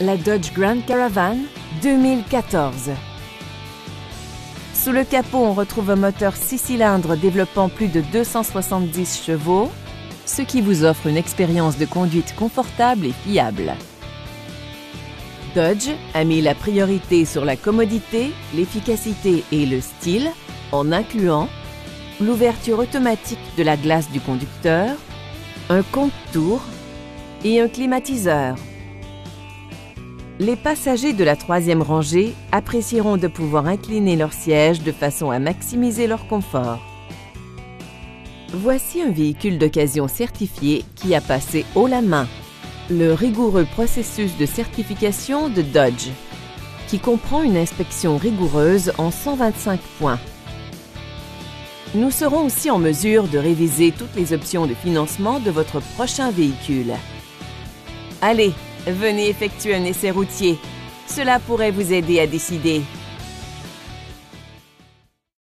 la Dodge Grand Caravan 2014. Sous le capot, on retrouve un moteur 6 cylindres développant plus de 270 chevaux, ce qui vous offre une expérience de conduite confortable et fiable. Dodge a mis la priorité sur la commodité, l'efficacité et le style en incluant l'ouverture automatique de la glace du conducteur, un compte-tour et un climatiseur. Les passagers de la troisième rangée apprécieront de pouvoir incliner leur siège de façon à maximiser leur confort. Voici un véhicule d'occasion certifié qui a passé haut la main le rigoureux processus de certification de Dodge, qui comprend une inspection rigoureuse en 125 points. Nous serons aussi en mesure de réviser toutes les options de financement de votre prochain véhicule. Allez, venez effectuer un essai routier. Cela pourrait vous aider à décider